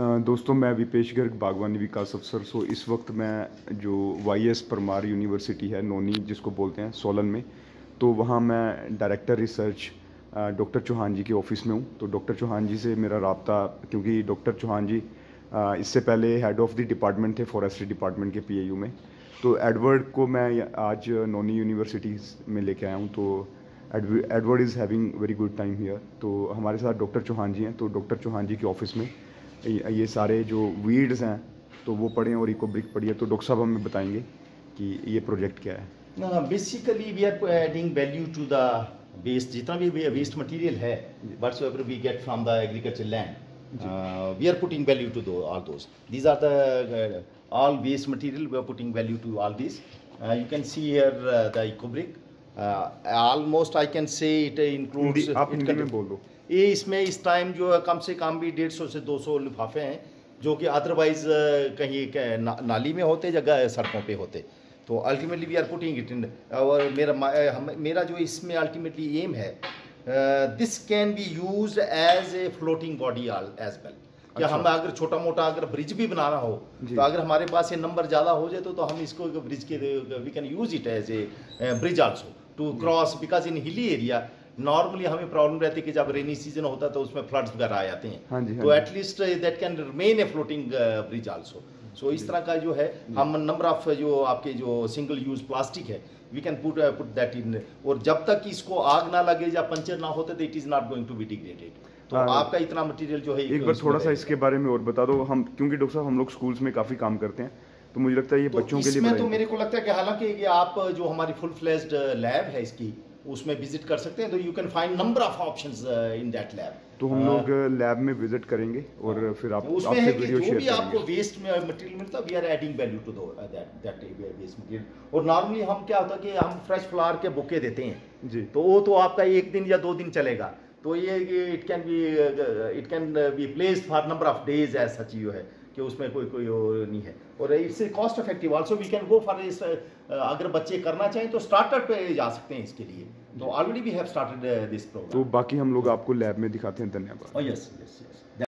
दोस्तों, मैं विपेश गर्ग, बागवानी विकास अफसर। सो इस वक्त मैं जो वाई एस परमार यूनिवर्सिटी है, नोनी जिसको बोलते हैं, सोलन में तो वहाँ मैं director research doctor Chauhan ji के ऑफ़िस में हूँ। तो डॉक्टर चौहान जी से मेरा रबता, क्योंकि डॉक्टर चौहान जी इससे पहले हेड ऑफ़ द डिपार्टमेंट थे फॉरेस्ट्री डिपार्टमेंट के पीएयू में। तो एडवर्ड को मैं आज नोनी यूनिवर्सिटी में लेके आया हूँ। तो Edward is having very good time here तो हमारे साथ डॉक्टर चौहान जी हैं। तो डॉक्टर चौहान जी के ऑफ़िस में ये सारे जो वीड्स हैं तो वो पढ़ें और इको ब्रिक पढ़िए तो डॉक्टर साहब हमें बताएँगे कि ये प्रोजेक्ट क्या है। Basically we are adding value to the waste जितना भी वेस्ट मटेरियल है whatsoever we get from the agriculture land we are putting value to all those these are the waste material we are putting value to all this you can see here the eco brick uh, I can say it includes Hindi आप हिंदी में बोल दो। ये इसमें इस time जो है कम से कम भी डेढ़ सौ से दो सौ लिफाफे हैं जो कि अदरवाइज़ कहीं क- ना, नाली में होते जगह सड़कों पे होते। तो ultimately we are putting it in और मेरा हम, मेरा जो इसमें अल्टीमेटली एम है this can be use as a floating body as well अच्छा। हम अगर छोटा मोटा अगर ब्रिज भी बनाना हो तो अगर हमारे पास ये नंबर ज़्यादा हो जाए तो, तो हम इसको ब्रिज के we can use it as a bridge also to cross because in hilly area normally हमें प्रॉब्लम रहती है कि जब रेनी सीज़न होता है तो उसमें फ्लड्स वगैरह आ जाते हैं। हाँ हाँ तो at least that can remain a floating bridge also so इस तरह का जो है हम नंबर ऑफ़ जो आपके जो सिंगल यूज़ प्लास्टिक है we can put put that in और जब तक इसको आग ना लगे या पंचर ना होते तो it is not going to be degraded तो हाँ। आपका इतना मटेरियल जो है एक बार थोड़ा सा इसके बारे में और बता दो। हम क्योंकि डॉक्टर साहब हम लोग स्कूल्स में काफ़ी काम करते हैं। तो मुझे लगता है ये तो बच्चों के लिए इसमें तो मेरे को लगता है कि हालाँकि ये आप जो हमारी फुल फ्लेज्ड लैब है इसकी उसमें विज़िट कर सकते हैं तो you can find number of options in that lab तो हम लोग लैब में विज़िट करेंगे और फिर आप उसमें आपसे है कि वीडियो जो भी आपको वेस्ट में मटेरियल मिलता है we are adding value to that that waste material और नॉर्मली हम क्या होता है कि हम फ्रेश फ्लावर के बुके देते हैं। जी। तो वो तो आपका एक दिन या दो दिन चलेगा। तो ये it can be it can be place for number of days as such you है कि उसमें कोई कोई नहीं है। और it's cost effective also we can go for इस अगर बच्चे करना चाहें तो स्टार्टर पे जा सकते हैं इसके लिए। तो already we have started this program तो बाकी हम लोग आपको लैब में दिखाते हैं। धन्यवाद। Yes yes yes.